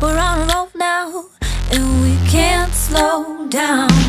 We're on a roll now, and we can't slow down.